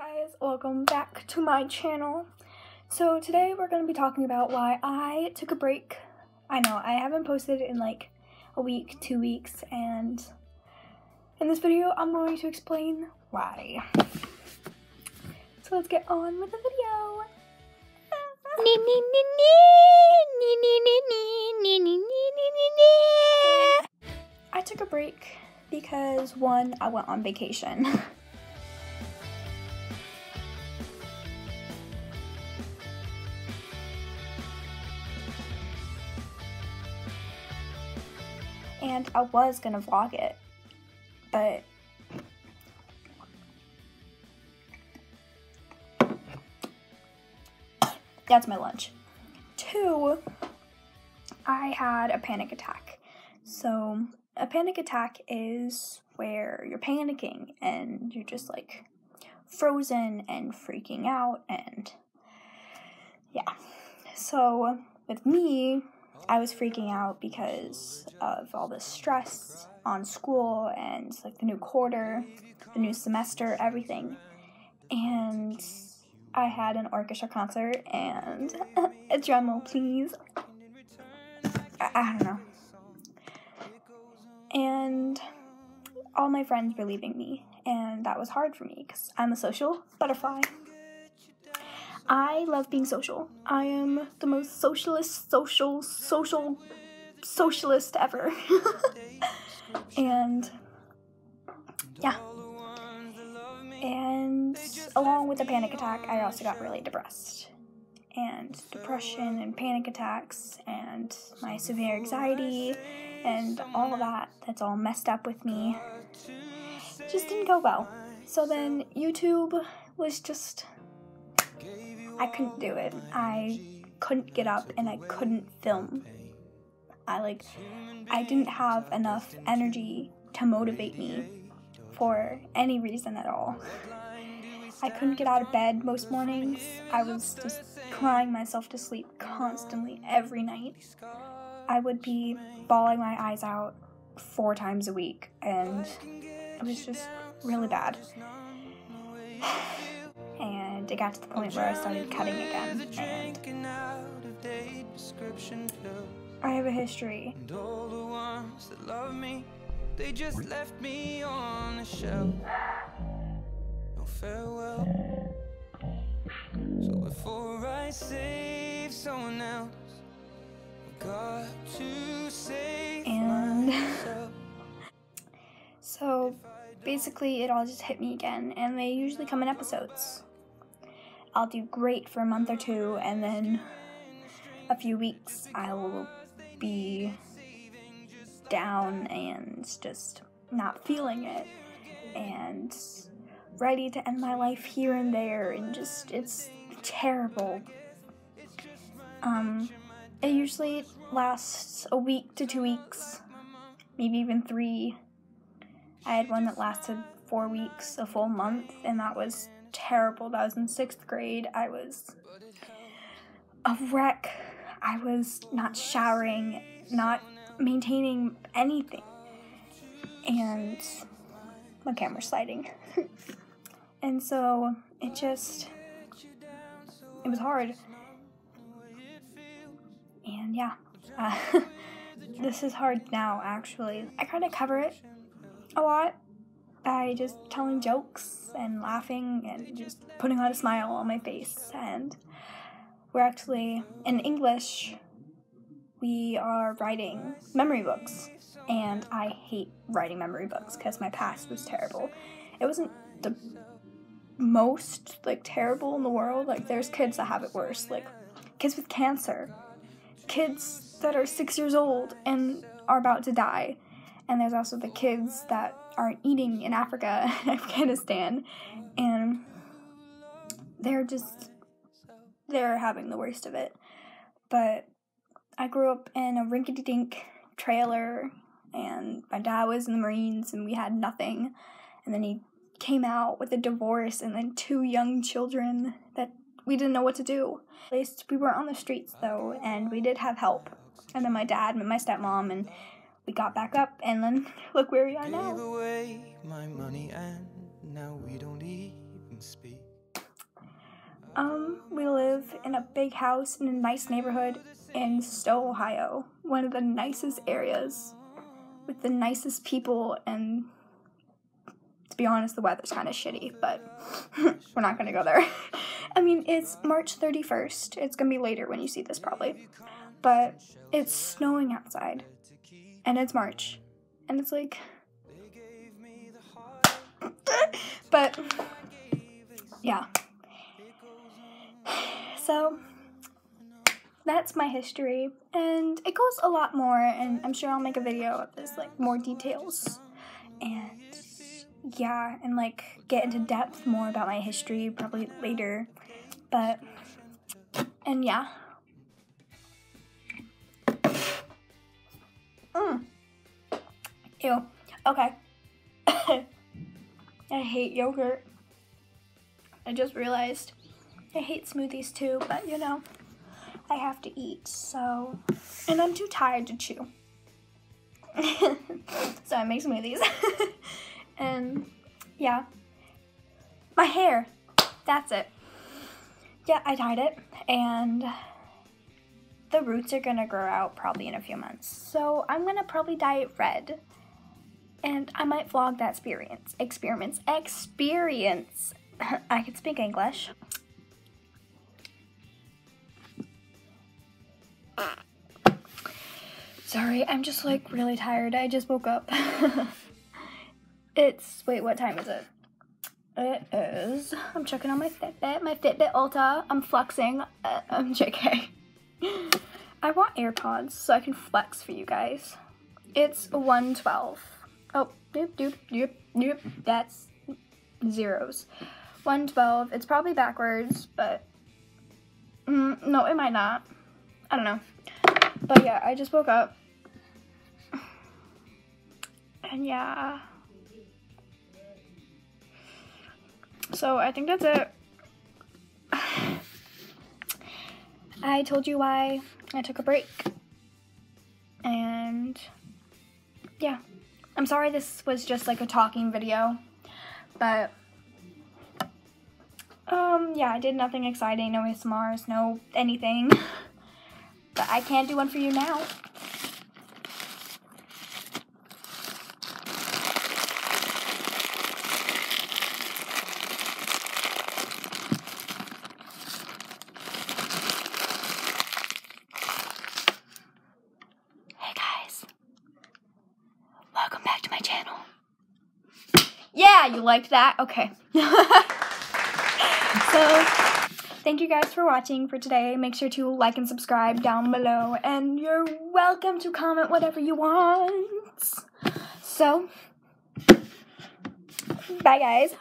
guys, welcome back to my channel. So today we're going to be talking about why I took a break. I know, I haven't posted in like a week, two weeks, and in this video I'm going to explain why. So let's get on with the video. I took a break because one, I went on vacation. And I was gonna vlog it, but that's my lunch. Two, I had a panic attack. So, a panic attack is where you're panicking and you're just like frozen and freaking out, and yeah. So, with me, I was freaking out because of all the stress on school and like the new quarter, the new semester, everything. And I had an orchestra concert and a drum roll, please. I, I don't know. And all my friends were leaving me, and that was hard for me because I'm a social butterfly. I love being social. I am the most socialist, social, social, socialist ever. and yeah. And along with the panic attack, I also got really depressed. And depression and panic attacks and my severe anxiety and all of that that's all messed up with me just didn't go well. So then YouTube was just I couldn't do it. I couldn't get up and I couldn't film. I like I didn't have enough energy to motivate me for any reason at all. I couldn't get out of bed most mornings. I was just crying myself to sleep constantly every night. I would be bawling my eyes out four times a week and it was just really bad it got to the point where I started cutting again. And I have a history. And all the ones that love me, They just left me on the shelf. No farewell. So before I save someone else, I got to save and myself. so basically it all just hit me again and they usually come in episodes I'll do great for a month or two, and then a few weeks I will be down and just not feeling it and ready to end my life here and there and just it's terrible. Um it usually lasts a week to 2 weeks, maybe even 3. I had one that lasted 4 weeks, a full month, and that was terrible. That was in sixth grade. I was a wreck. I was not showering, not maintaining anything. And my camera's sliding. and so it just, it was hard. And yeah, uh, this is hard now actually. I kind of cover it a lot by just telling jokes and laughing and just putting on a smile on my face. And we're actually, in English, we are writing memory books. And I hate writing memory books because my past was terrible. It wasn't the most like terrible in the world. Like there's kids that have it worse, like kids with cancer, kids that are six years old and are about to die. And there's also the kids that aren't eating in Africa and Afghanistan, and they're just they're having the worst of it. But I grew up in a rinkety dink trailer, and my dad was in the Marines, and we had nothing. And then he came out with a divorce and then two young children that we didn't know what to do. At least we weren't on the streets though, and we did have help. And then my dad met my stepmom, and we got back up, and then look where we are now. Um, we live in a big house in a nice neighborhood in Stow, Ohio. One of the nicest areas with the nicest people and to be honest, the weather's kind of shitty, but we're not gonna go there. I mean, it's March 31st. It's gonna be later when you see this, probably. But it's snowing outside. And it's March. And it's like. but, yeah. So, that's my history. And it goes a lot more, and I'm sure I'll make a video of this, like, more details. And yeah, and like get into depth more about my history probably later. But, and yeah. Mm. Ew. Okay. I hate yogurt. I just realized I hate smoothies too, but you know, I have to eat, so. And I'm too tired to chew. so I make smoothies. and yeah. My hair. That's it. Yeah, I dyed it and the roots are gonna grow out probably in a few months. So I'm gonna probably dye it red. And I might vlog that experience. Experiments. Experience. I can speak English. Sorry, I'm just like really tired. I just woke up. It's, wait, what time is it? It is, I'm checking on my Fitbit, my Fitbit Alta. I'm flexing. Uh, I'm JK. I want AirPods so I can flex for you guys. It's 112. Oh, doop, doop, doop, doop. That's zeros. 112. It's probably backwards, but mm, no, it might not. I don't know. But yeah, I just woke up. And yeah. So I think that's it. I told you why I took a break. And yeah. I'm sorry this was just like a talking video. But um yeah, I did nothing exciting, no ASMRs, no anything. But I can't do one for you now. you liked that? Okay. so, thank you guys for watching for today. Make sure to like and subscribe down below, and you're welcome to comment whatever you want. So, bye guys.